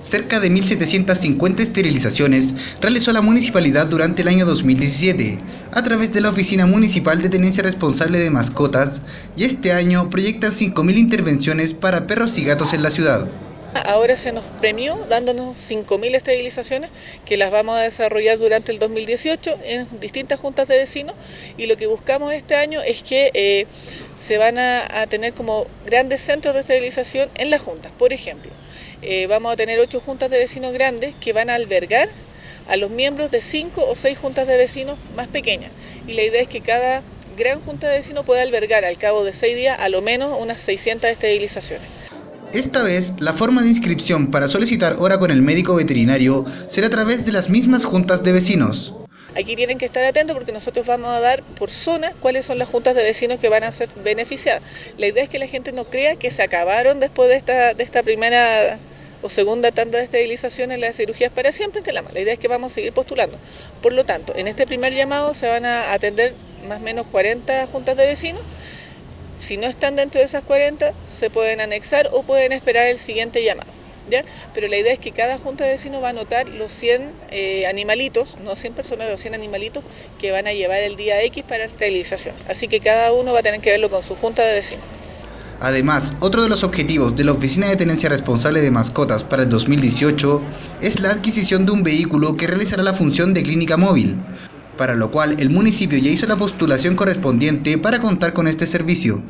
Cerca de 1.750 esterilizaciones realizó la municipalidad durante el año 2017 a través de la Oficina Municipal de Tenencia Responsable de Mascotas y este año proyectan 5.000 intervenciones para perros y gatos en la ciudad. Ahora se nos premió dándonos 5.000 estabilizaciones que las vamos a desarrollar durante el 2018 en distintas juntas de vecinos y lo que buscamos este año es que eh, se van a, tener como grandes centros de estabilización en las juntas. Por ejemplo, eh, vamos a tener ocho juntas de vecinos grandes que van a albergar a los miembros de cinco o seis juntas de vecinos más pequeñas y la idea es que cada gran junta de vecinos pueda albergar al cabo de seis días a lo menos unas 600 estabilizaciones. Esta vez, la forma de inscripción para solicitar hora con el médico veterinario será a través de las mismas juntas de vecinos. Aquí tienen que estar atentos porque nosotros vamos a dar por zona cuáles son las juntas de vecinos que van a ser beneficiadas. La idea es que la gente no crea que se acabaron después de esta, de esta primera o segunda tanda de esterilizaciones las cirugías para siempre en Calama. La idea es que vamos a seguir postulando. Por lo tanto, en este primer llamado se van a atender más o menos 40 juntas de vecinos si no están dentro de esas 40, se pueden anexar o pueden esperar el siguiente llamado. Pero la idea es que cada junta de vecinos va a anotar los 100 eh, animalitos, no 100 personas, los 100 animalitos que van a llevar el día X para esterilización. Así que cada uno va a tener que verlo con su junta de vecinos. Además, otro de los objetivos de la Oficina de Tenencia Responsable de Mascotas para el 2018 es la adquisición de un vehículo que realizará la función de clínica móvil, para lo cual el municipio ya hizo la postulación correspondiente para contar con este servicio.